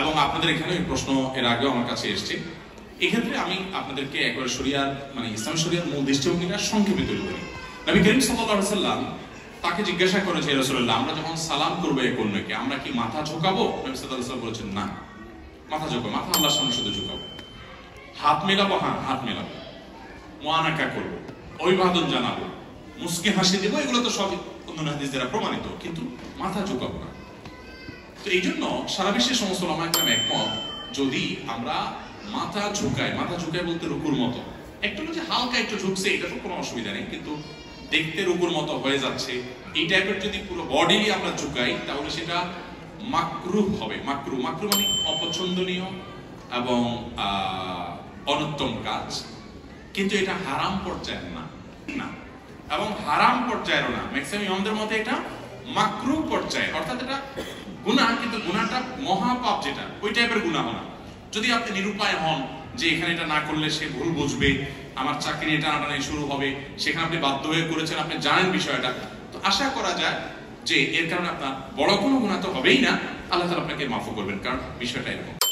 এবং আপনাদের এখানে এই প্রশ্ন এর আগেও আমার কাছে এসছে। এক্ষেত্রে আমি আপনাদেরকে একবার শরিয়ার মানে ইসলাম শরিয়ার মূল দৃষ্টিভঙ্গিটা সংক্ষেপে তুলে ধরি। নবী করিম সাল্লাম তাকে জিজ্ঞাসা করেছে রাসূলুল্লাহ, আমরা যখন সালাম করব এক অন্যকে আমরা কি মাথা ঝুঁকাবো? নবী ওয়াসাল্লাম বলেছেন, না, মাথা ঝুঁকাবো, মাথা আল্লাহর সামনে শুধু ঝুঁকাবো। হাত মেলাবো হ্যাঁ হাত মেলাবো। মোয়ানাকা করব, অভিবাদন জানাব, মুসকে হাসি দেবো, এগুলো তো সব অন্য হাদিস দ্বারা প্রমাণিত, কিন্তু মাথা ঝুঁকাবো না। তো এই জন্য সারা বিশ্বের সমস্ত লামাইকরাম একমত, যদি আমরা মাথা ঝুঁকাই মাথা ঝুঁকাই বলতে রুকুর মতো। একটু যে হালকা একটু ঝুঁকছে, এটা তো কোনো অসুবিধা নেই, কিন্তু দেখতে রুকুর মতো হয়ে যাচ্ছে। এই টাইপের যদি পুরো বডি আমরা ঝুঁকাই, তাহলে সেটা মাকরু হবে। মাকরু মাকরু মানে অপছন্দনীয় এবং অনুত্তম কাজ। কিন্তু এটা হারাম পর্যায়ের না না। এবং হারাম পর্যায়েরও না। ম্যাক্সিমাম ইমামদের মতে এটা মাকরু পর্যায়ে, অর্থাৎ এটা গুণা কিন্তু গুণাটা মহাপাপ যেটা, ওই টাইপের গুণা না যদি আপনি নিরুপায় হন যে এখানে এটা না করলে সে ভুল বুঝবে, আমার চাকরি এটা টানাটানি শুরু হবে, সেখানে আপনি বাধ্য হয়ে করেছেন, আপনি জানেন বিষয়টা। তো আশা করা যায় যে এর কারণে আপনার বড় কোনো গুণা তো হবেই না, আল্লাহ তালা আপনাকে মাফ করবেন, কারণ বিষয়টা এরকম।